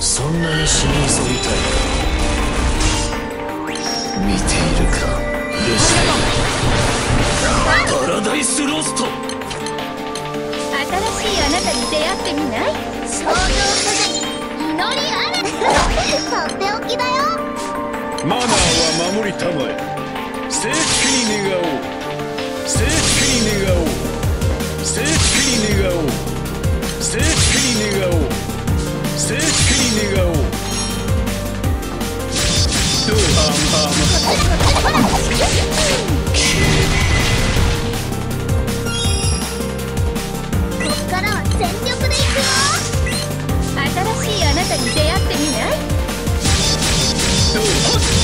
そんなに死に急ぎたい見ているか？ルシパラダイスロスト。新しいあなたに出会ってみない？創造せず祈りあれとっておきだよ。マナーは守りたまえ。静粛に願おう。静粛に願おう。静粛に願おう。静粛に願おう静粛に願お新しいあなたに出会ってみない？う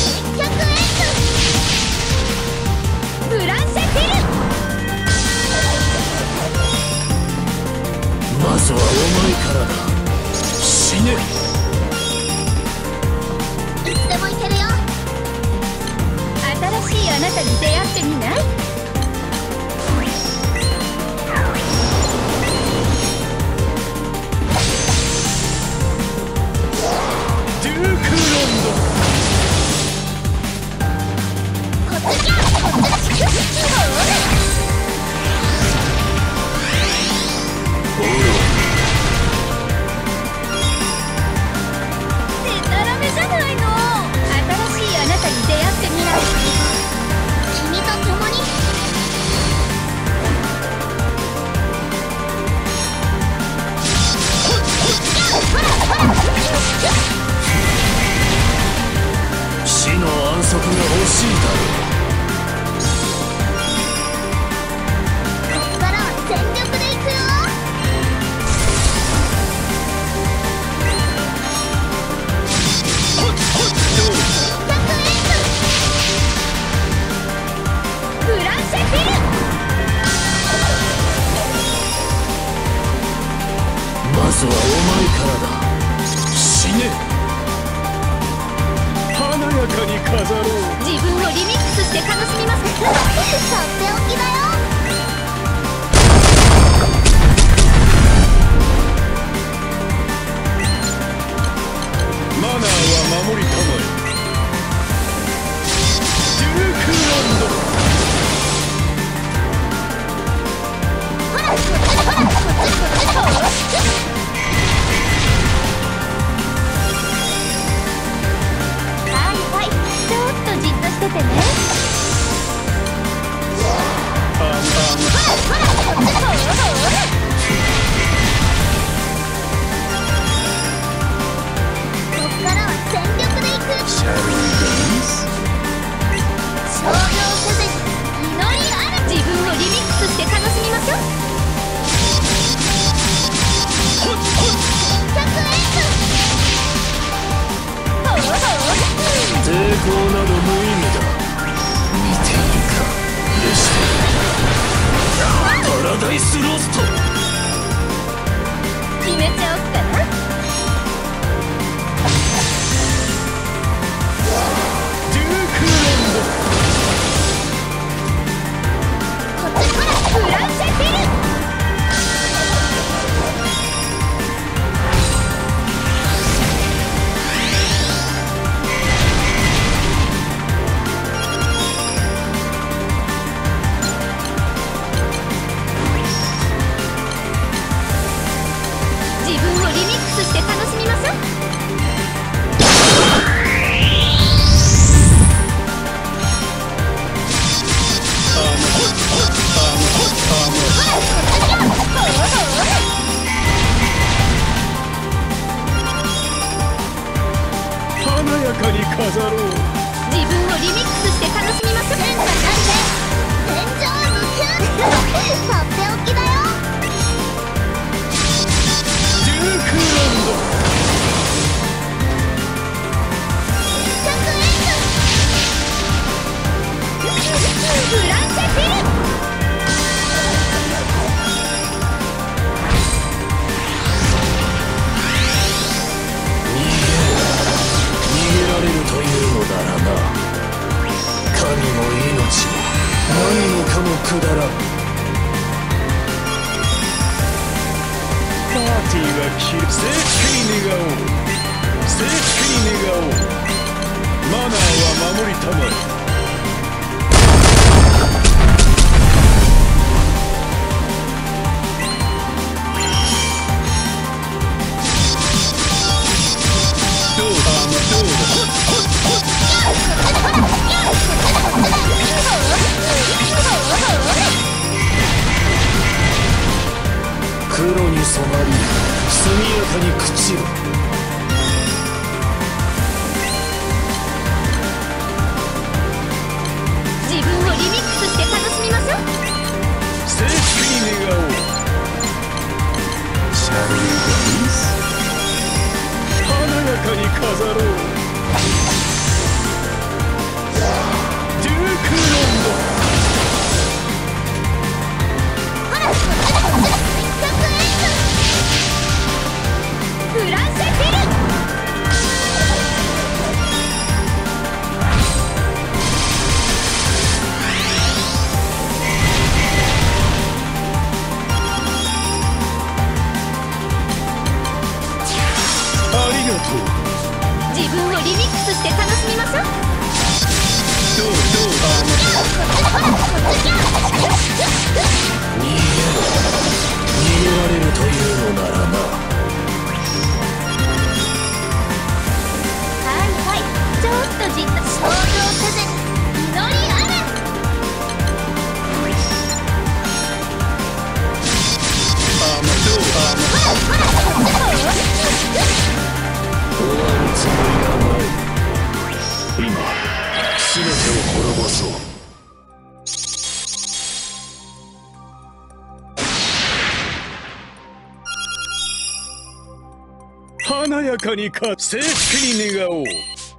にか。静粛に願おう。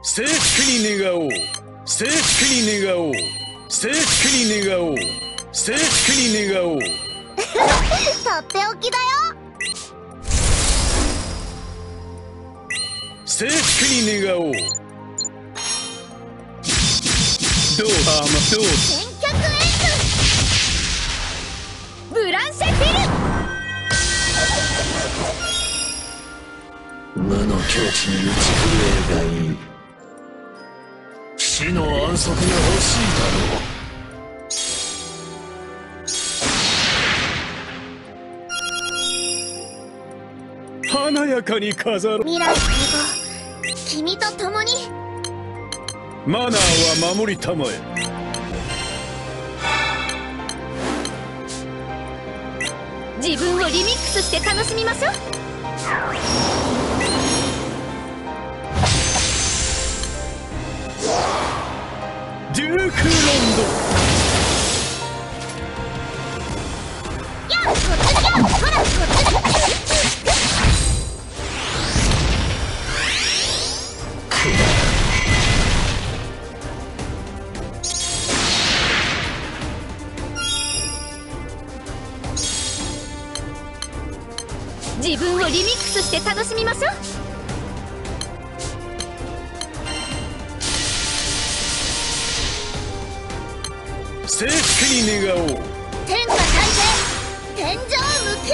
静粛に願おう。静粛に願おう。静粛に願おう。静粛に願おう。とっておきだよ。静粛に願おう。どうあまどう千脚エーブランシェフィル無の境地に打ち震える。がいい死の安息が欲しいだろう。華やかに飾ろう。未来君と共に。マナーは守りたまえ。自分をリミックスして楽しみましょうデュークロンド。自分をリミックスして楽しみましょう。静粛に願おう。天下天井無休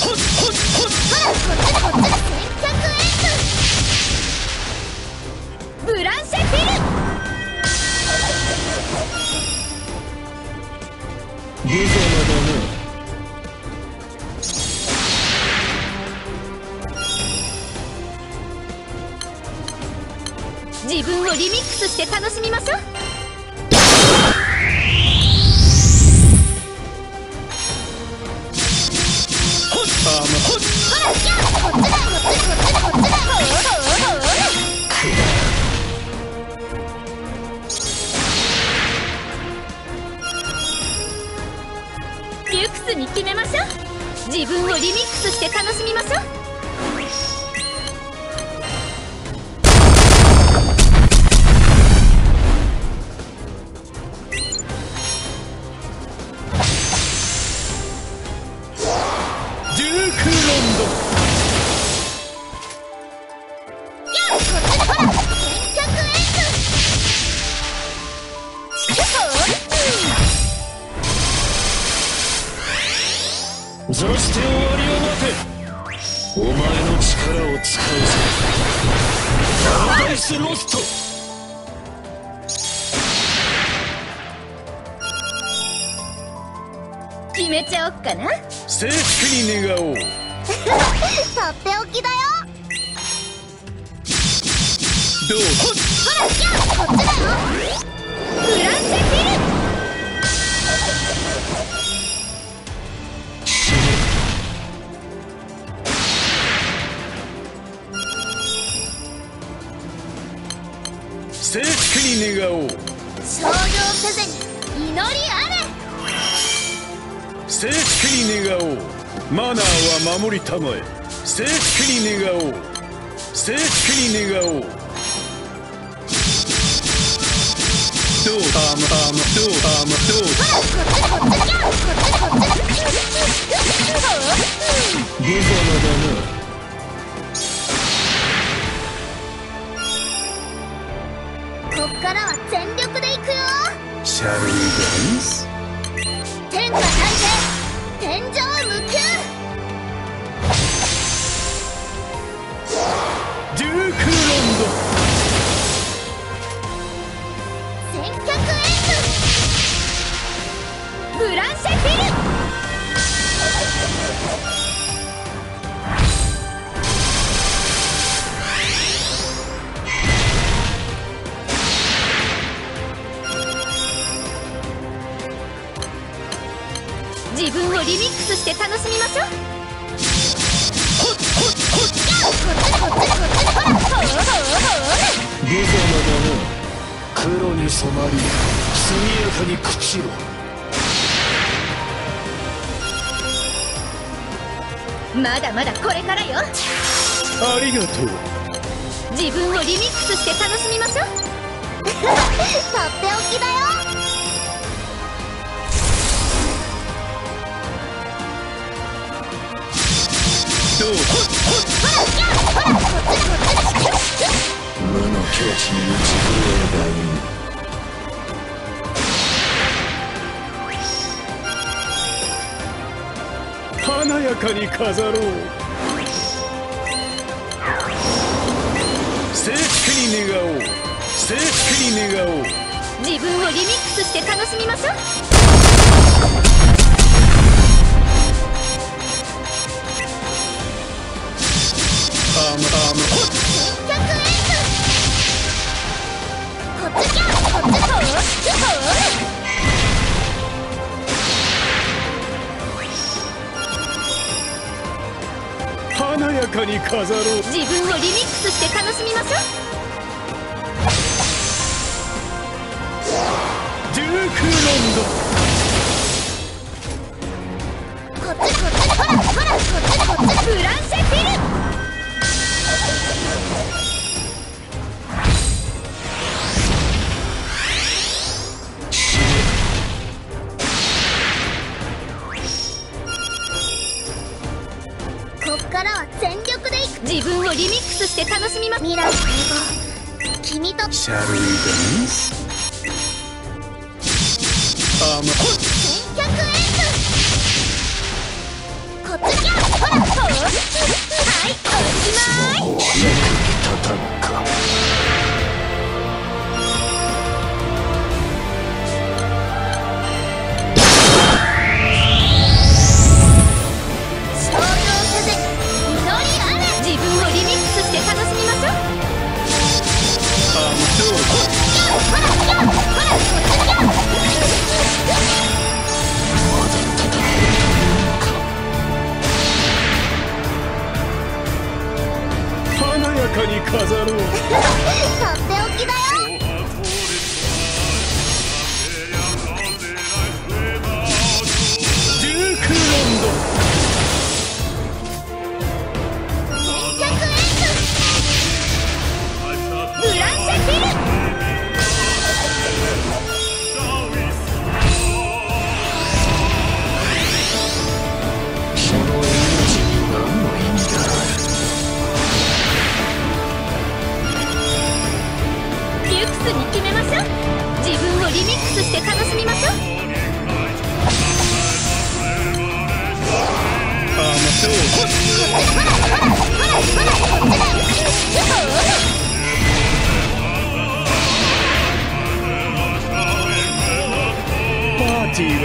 ほっほっほっほらこっちこっち千脚エーブランシェフィル。無様だな自分をリミックスして楽しみましょうして楽しみましょう。とっておきだよ。どうほらじゃあこっちだよフランシェフィル静粛に願おう。商業せずに祈りあれ静粛に願おう。マナーは守りたまえ。静粛に願おう。静粛に願おう。どうどうどうこっからは全力でいくよ。Shall we dance? きだよどうほらじゃあほら無の境地に打ち震えるがいい華やかに飾ろう。静粛に願おう。静粛に願おう。自分をリミックスして楽しみましょう。華やかに飾ろう。自分をリミックスして楽しみましょうデュークロンド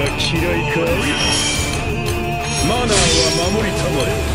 が嫌いかい？マナーは守りたまえ。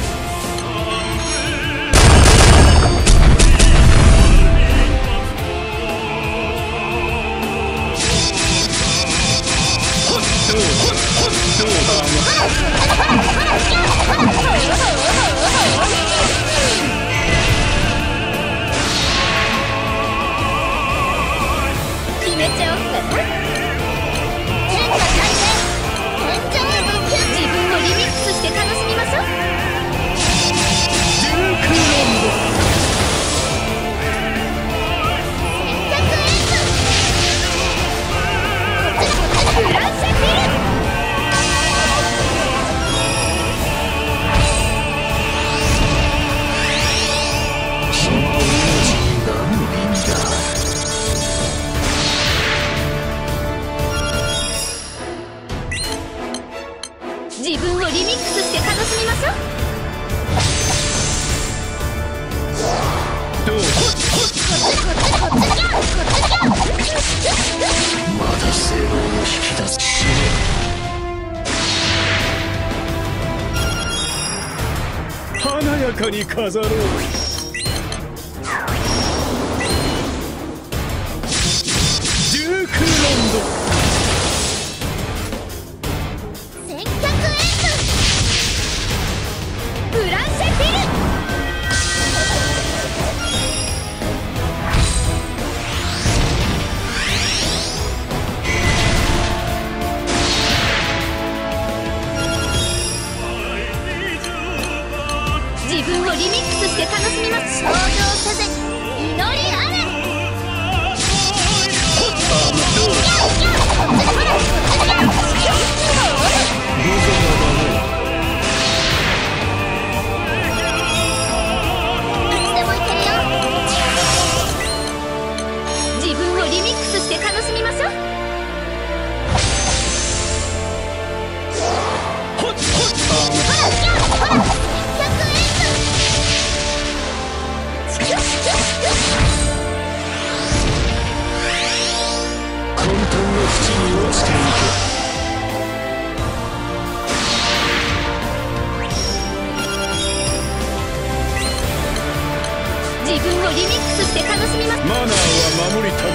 軍をリミックスして楽しみます。マナーは守りたま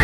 え。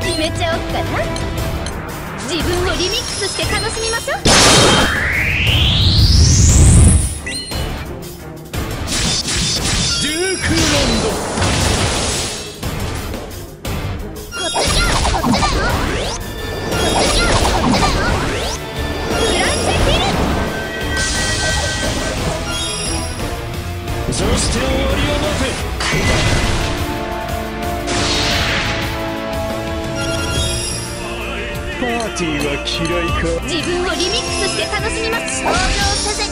決めちゃおっかな。自分をリミックスして楽しみましょう。パーティーはいか？自分をリミックスして楽しみます。登場せ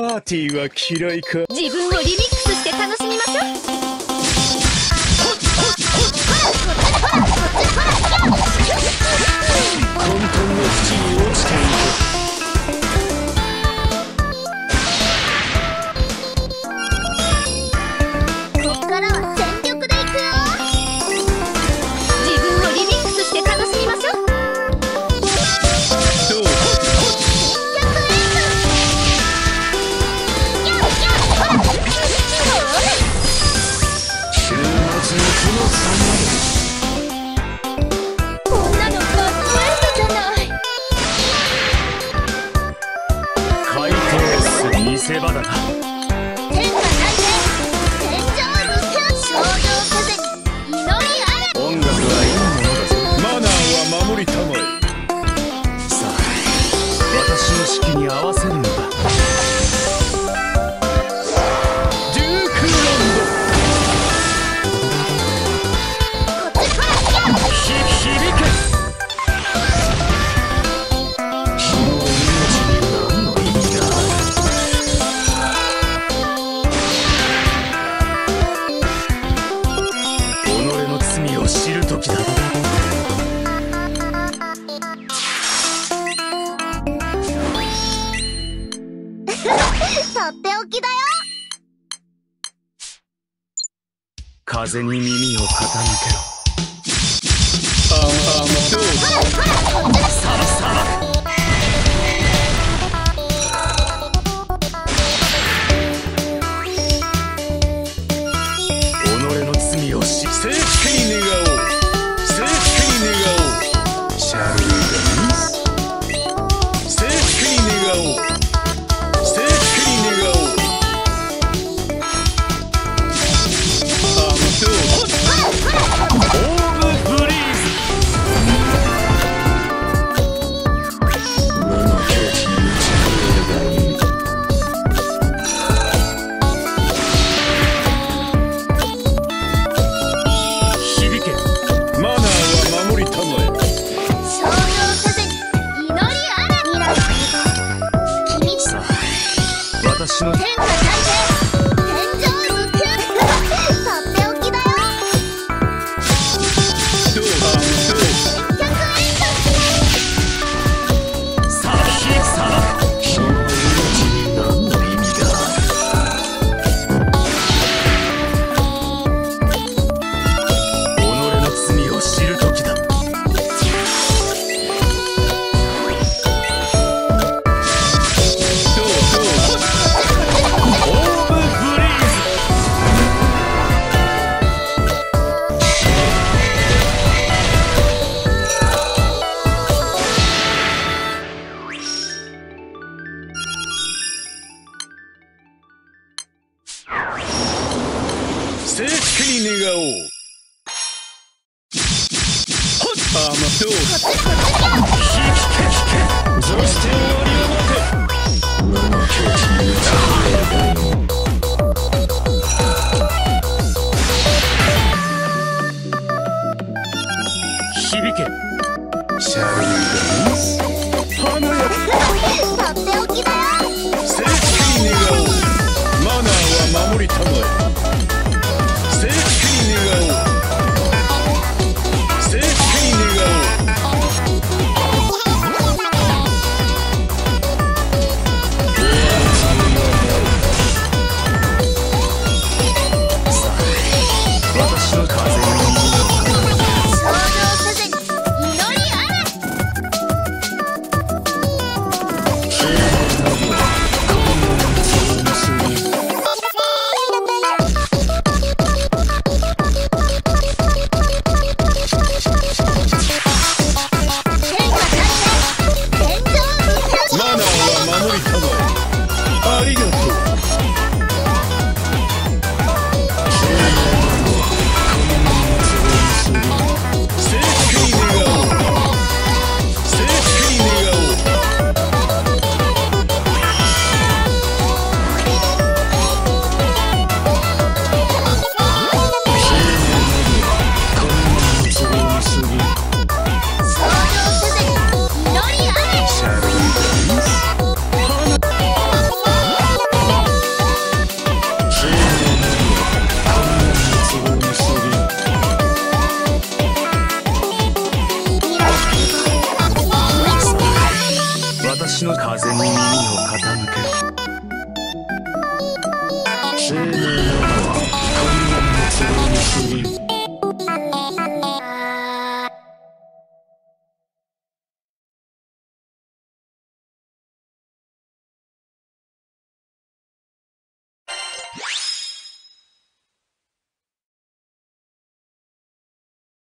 パーティーは嫌いか？自分をリミックスして楽しみましょう。混沌の淵に落ちていく式に合わせるよ風に